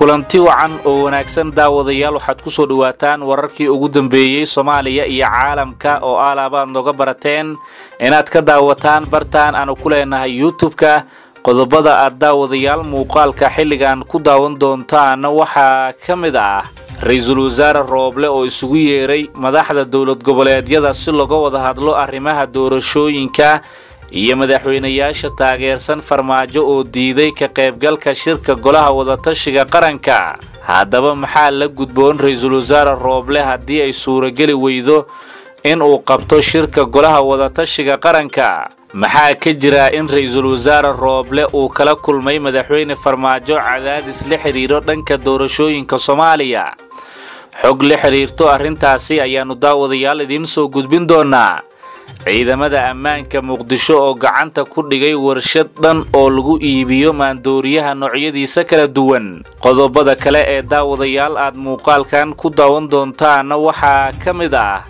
kulanti wacan oo wanaagsan daawadayaal waxaad ku soo dhowaataan wararkii ugu dambeeyey soomaaliya iyo caalamka oo aalabaad nooga barateen. Inaad ka daawataan bartaan aanu ku leenahay youtub-ka qodobada aad daawadayaal muuqaalka xilligan ku daawan doontaan waxaa ka mid ah ra'iisul wasaare rooble oo isugu yeeray madaxda dowlad goboleedyada si looga wada hadlo arrimaha doorashooyinka iyo madaxweynayaasha taageersan farmaajo oo diiday ka qaybgalka shirka golaha wadatashiga qaranka. Haddaba maxaa la gudboon ra'iisul wasaare rooble haddii ay suurageli weydo in uu qabto shirka golaha wadatashiga qaranka? Maxaa ka jira in ra'iisul wasaare rooble uu kala kulmay madaxweyne farmaajo cadaadis la xidhiiro dhanka doorashooyinka soomaaliya? Xog la xidhiirto arrintaasi ayaannu daawadayaal idiin soo gudbin doonaa ciidamada ammaanka muqdisho oo gacanta ku dhigay warshad dhan oo lagu iibiyo maandooriyaha noocyadiisa kala duwan. Qodobada kale ee daawadayaal aad muuqaalkan ku daawan doontaana waxaa ka mid ah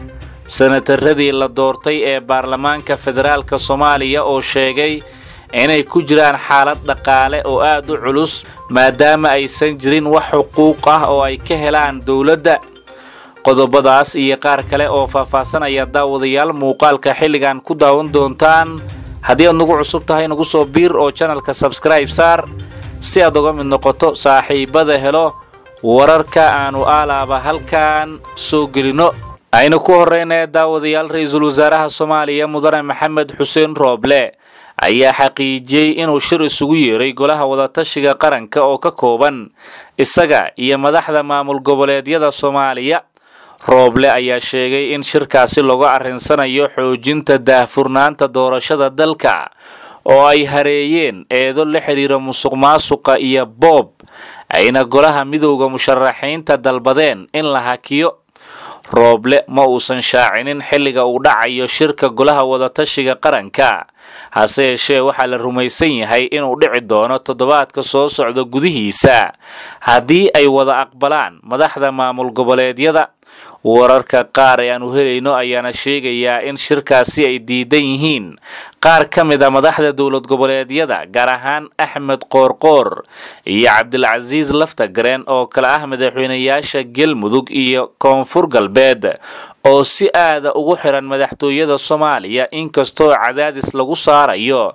sanataradii la doortay ee baarlamaanka federaalk soomaaliya oo sheegay inay ku jiraan xaalad dhaqaale oo aad u culus maadaama aysan jirin wax xuquuq ah oo ay ka helaan dowladda qodobadaas iyo qaar kale oo faahfaasanaya daawadayaal muuqaalka xilligan ku daawan doontaan. Haddii aad nagu cusub tahay nagu soo biir oo janalka sabskribe saar si aad uga mid noqoto saaxiibada helo. Wararka aanu aalaaba halkan soo gelino. Aynu ku horreynaya daawadayaal ra'iisul wasaaraha soomaaliya mudane maxamed xuseen rooble ayaa xaqiijiyey inuu shir isugu yeeray golaha wadatashiga qaranka oo ka kooban isaga iyo madaxda maamul goboleedyada soomaaliya rooble ayaa sheegay in shirkaasi lagu arrinsanayo xoojinta daahfurnaanta doorashada dalka oo ay hareeyeen eedo la xidhiira musuq maasuqa iyo boob ayna golaha midowda musharaxiinta dalbadeen in la hakiyo. Rooble ma uusan shaacinin xilliga uu dhacayo shirka golaha wadatashiga qaranka hase yeeshee waxaa la rumaysan yahay inuu dhici doono toddobaadka soo socda gudihiisa haddii ay wada aqbalaan madaxda maamul goboleedyada wararka qaar ee aanu helayno ayaana sheegayaa in shirkaasi ay diidan yihiin. Qaar ka mid a madaxda dowlad goboleedyada gaar ahaan axmed qoorqoor iyo cabdilcasiis laftagareen oo kale ah madaxweynayaasha galmudug iyo koonfur galbeed oo si aada ugu xiran madaxtooyada soomaaliya. Inkastoo cadaadis lagu saarayo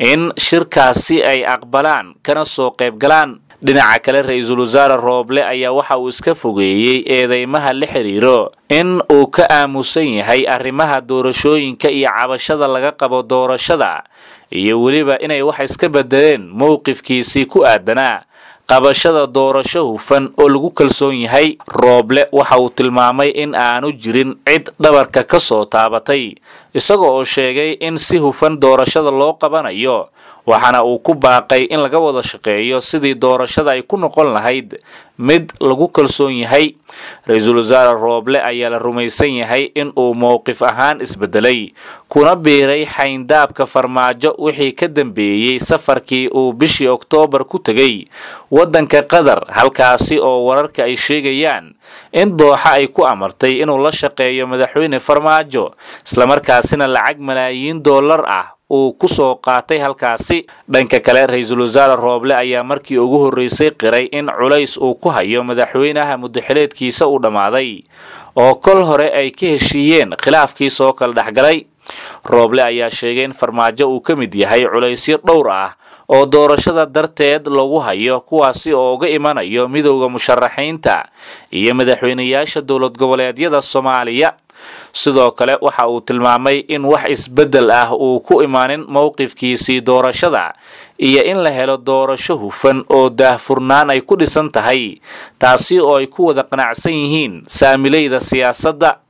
in shirkaasi ay aqbalaan kana soo qaybgalaan dhinaca kale ra'iisul wasaare rooble ayaa waxa uu iska fogeeyey eedeymaha la xidhiiro in uu ka aamusan yahay arrimaha doorashooyinka iyo cabashada laga qabo doorashada iyo weliba inay wax iska bedeleen mowqifkiisii ku aadanaa qabashada doorasho hufan oo lagu kalsoon yahay rooble waxa uu tilmaamay in aanu jirin cid dhabarka ka soo taabatay isaga oo sheegay in si hufan doorashada loo qabanayo waxaana uu ku baaqay in laga wada shaqeeyo sidii doorashada ay ku noqon lahayd mid lagu kalsoon yahay. Ra'iisul wasaare rooble ayaa la rumaysan yahay in uu mowqif ahaan isbedelay kuna biiray xayndaabka farmaajo wixii ka dambeeyey safarkii uu bishii oktoobar ku tegey waddanka qatar halkaasi oo wararka ay sheegayaan in dooxa ay ku amartay inuu la shaqeeyo madaxweyne farmaajo islamarkaasina lacag malaayiin dollar ah uu ku soo qaatay halkaasi. Dhanka kale ra'iisul wasaare rooble ayaa markii ugu horreysay qiray in culays uu ku hayo madaxweynaha muddaxileedkiisa uu dhammaaday oo kol hore ay ka heshiiyeen khilaafkii soo kala dhexgalay. Rooble ayaa sheegay in farmaajo uu ka mid yahay culaysyo dhowr ah oo doorashada darteed lagu hayo kuwaasi oo uga imanayo midowda musharaxiinta iyo madaxweynayaasha dowlad goboleedyada soomaaliya sidoo kale waxa uu tilmaamay in wax isbeddel ah uu ku imaanin mowqifkiisii doorashada iyo in la helo doorasho hufan oo daahfurnaan ay ku dhisan tahay taasi oo ay ku wada qanacsan yihiin saamilayda siyaasadda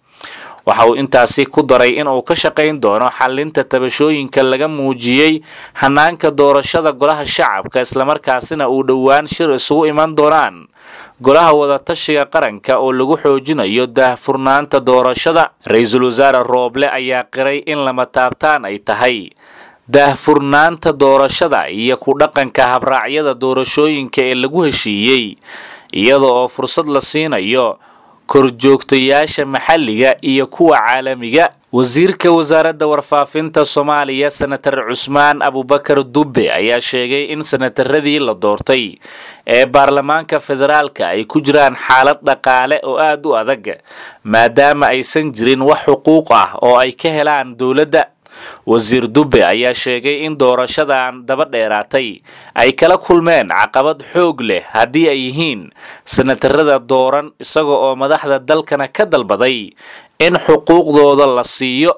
waxa uu intaasi ku daray in uu ka shaqayn doono xalinta tabashooyinka laga muujiyey hanaanka doorashada golaha shacabka islamarkaasina uu dhowaan shir isugu iman doonaan. Golaha wadatashiga qaranka oo lagu xoojinayo daahfurnaanta doorashada ra'iisul wasaare rooble ayaa qiray in lama taabtaan ay tahay. Daahfurnaanta doorashada iyo ku dhaqanka habraacyada doorashooyinka ee lagu heshiiyey iyada oo fursad la siinayo korjoogtayaasha maxalliga iyo kuwa caalamiga wasiirka wasaaradda warfaafinta soomaaliya senatar cusmaan abubakar dubbe ayaa sheegay in senataradii la doortay ee baarlamaanka federaalka ay ku jiraan xaalad dhaqaale oo aada u adag maadaama aysan jirin wax xuquuq ah oo ay ka helaan dowladda wasiir dubbe ayaa sheegay in doorashadan daba dheeraatay ay kala kulmeen caqabad xoog leh haddii ay yihiin senatarada dooran isaga oo madaxda dalkana ka dalbaday in xuquuqdooda la siiyo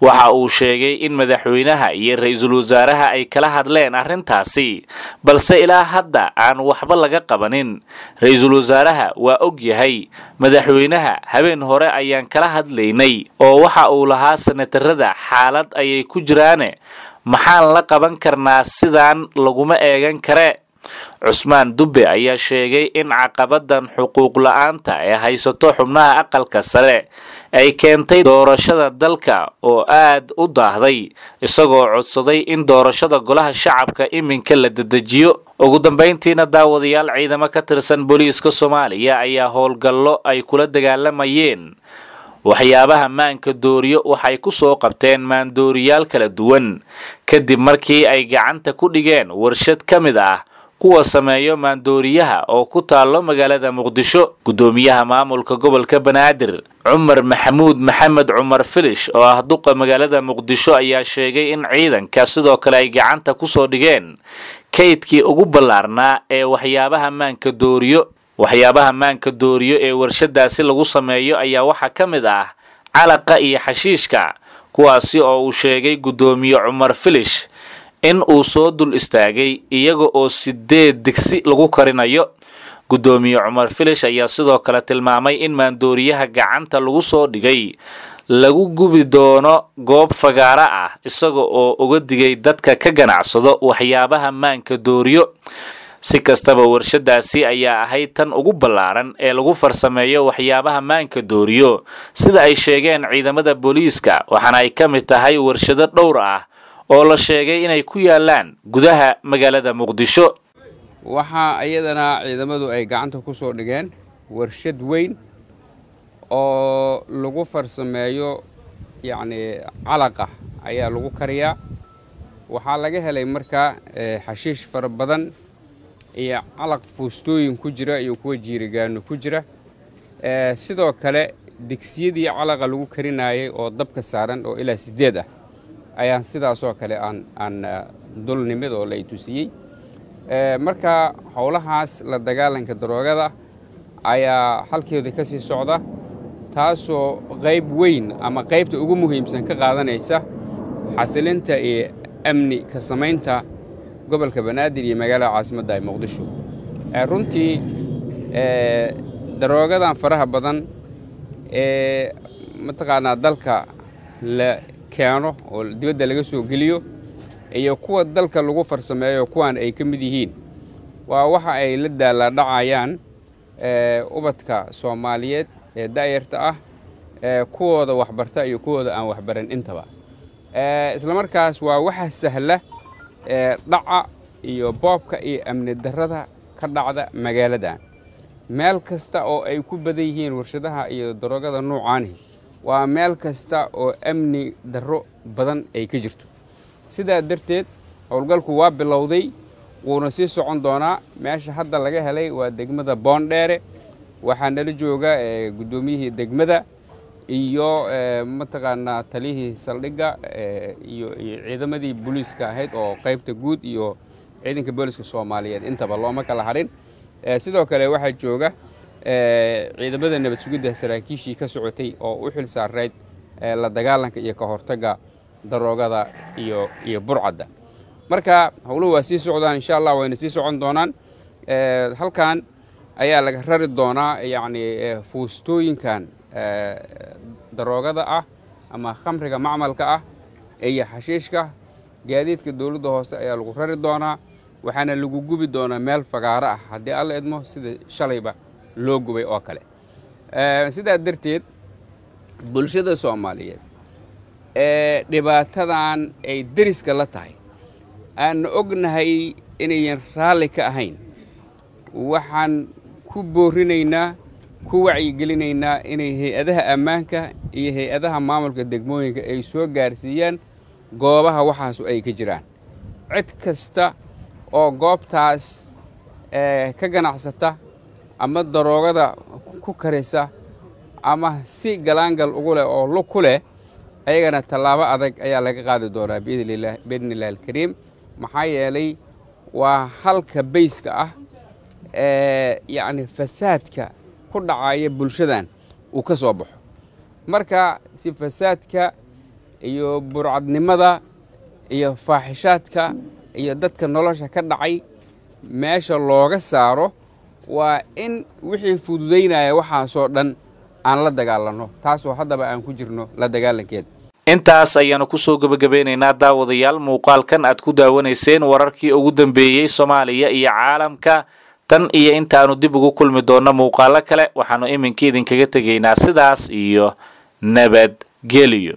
waxa uu sheegay in madaxweynaha iyo ra'iisul wasaaraha ay kala hadleen arrintaasi balse ilaa hadda aan waxba laga qabanin. Ra'iisul wasaaraha waa og yahay madaxweynaha habeen hore ayaan kala hadlaynay oo waxa uu lahaa senatarada xaalad ayay ku jiraane. Maxaan la qaban karnaa sidaan laguma eegan kare cusmaan dubbe ayaa sheegay in caqabadan xuquuq la'aanta ee haysato xubnaha aqalka sare ay keentay doorashada dalka oo aad u daahday isagoo codsaday in doorashada golaha shacabka iminka la dedejiyo. Ugu dambayntiina daawadayaal ciidamo ka tirsan booliiska soomaaliya ayaa howlgallo ay kula dagaalamayeen. Waxyaabaha maanka dooriyo waxay ku soo qabteen maandooriyaal kala duwan. Kadib markii ay gacanta ku dhigeen warshad ka mid ah kuwa sameeyo maandooriyaha oo ku taallo magaalada muqdisho guddoomiyaha maamulka gobolka banaadir. Cumar maxamuud maxamed cumar filish oo ah duqa magaalada muqdisho ayaa sheegay in ciidanka sidoo kale ay gacanta ku soo dhigeen kaydkii ugu ballaarnaa ee waxyaabaha maanka dooriyo. Waxyaabaha maanka dooriyo ee warshadaasi lagu sameeyo ayaa waxaa ka mid ah calaqa iyo xashiishka kuwaasi oo uu sheegay guddoomiye cumar filish in uu soo dul istaagay iyaga oo sideed digsi lagu karinayo? Guddoomiye cumar filish ayaa sidoo kale tilmaamay in maandooriyaha gacanta lagu soo dhigay lagu gubi doono goob fagaaro ah isaga oo uga digay dadka ka ganacsado waxyaabaha maanka dooriyo. Si kastaba warshadaasi ayaa ahayd tan ugu ballaaran ee lagu farsameeyo waxyaabaha maanka dooriyo. Sida ay sheegeen ciidamada booliiska waxaana ay ka mid tahay warshado dhowr ah oo la sheegay inay ku yaalaan gudaha magaalada muqdisho. Waxaa iyadana ciidamadu ay gacanta ku soo dhigeen warshad weyn oo lagu farsameeyo yacni calaqa ayaa lagu kariyaa. Waxaa laga helay markaa xashiish fara badan iyo calaq fuustooyin ku jira iyo kuwa jiirigaano ku jira. Sidoo kale digsiyadii calaqa lagu karinaayay oo dabka saaran oo ilaa siddeed ah ayaan sidaasoo kale aan aan dulnimid oo la itusiyey marka howlahaas la dagaalanka daroogada ayaa halkeeda ka sii socda taasoo qayb weyn ama qaybta ugu muhiimsan ka qaadanaysa xasilinta iyo amni ka samaynta gobolka banaadir iyo magaalada caasimadda ee muqdisho. Runtii daroogadan faraha badan ee mataqaanaa dalka la keeno oo dibadda laga soo geliyo iyo kuwa dalka lagu farsameeyo kuwan ay ka mid yihiin. Waa waxa ay la daalaadhacayaan ubadka soomaaliyeed ee da'yarta ah kuwooda waxbarta iyo kuwooda aan waxbaran intaba. Isla markaas waa waxa sahla dhaca iyo boobka iyo amni darrada ka dhacda magaaladan meel kasta oo ay ku badan yihiin warshadaha iyo daroogada nuucaanihi waa meel kasta oo amni darro badan ay ka jirto. Sidaa darteed howlgalku waa bilowday wuuna sii socon doonaa meesha hadda laga helay waa degmada boondheere waxaa nala jooga guddoomiyihii degmada iyo mataqaanaa taliyihii saldhigga iyo ciidamadii booliiska ahayd oo qaybta guud iyo ciidanka booliiska soomaaliyeed. Intaba looma kala harin. Sidoo kale waxaa jooga ciidamada nabad sugidda saraakiishii ka socotay oo u xil saarayd la dagaalanka iyo ka hortagga daroogada iyo iyo burcadda. Marka howluhu waa sii socdaan insha allah wayna sii socon doonaan. Halkan ayaa laga rari doonaa yacni fuustooyinkan daroogada ah ama khamriga macmalka ah iyo xashiishka gaadiidka dowladda hoose ayaa lagu rari doonaa waxaana lagu gubi doonaa meel fagaaro ah. Haddii alla idmo sida shalayba loo gubay oo kale. Sidaa darteed bulshada soomaaliyeed ee dhibaatadan ay deriska la tahay aanna ognahay inayan raalli ka ahayn. Waxaan ku boorinaynaa ku wacyigelinaynaa inay hay'adaha ammaanka iyo hay'adaha maamulka degmooyinka ay soo gaarsiiyaan goobaha waxaasu ay ka jiraan. Cid kasta oo goobtaas ka ganacsata ama daroogada ku karisa ama si galaangal ugu leh oo lug ku leh ayagana tallaabo adag ayaa laga qaadi doonaa biidni illahi alkariim. Maxaa yeelay waa halka bayska ah ee yacni fasaadka ku dhacaya bulshadan uu ka soo baxo. Marka si fasaadka iyo burcadnimada iyo faaxishaadka iyo dadka nolosha ka dhacay meesha looga saaro waa in wixii fududaynaya waxaasoo dhan aan la dagaalanno taasoo haddaba aan ku jirno la dagaalankeeda intaas ayaanu ku soo gebagabeynaynaa daawadayaal muuqaalkan aad ku daawanayseen wararkii ugu dambeeyey soomaaliya iyo caalamka. Tan iyo intaanu dib ugu kulmi doonno muuqaalo kale waxaanu iminka idinkaga tegaynaa sidaas iyo nabadgelyo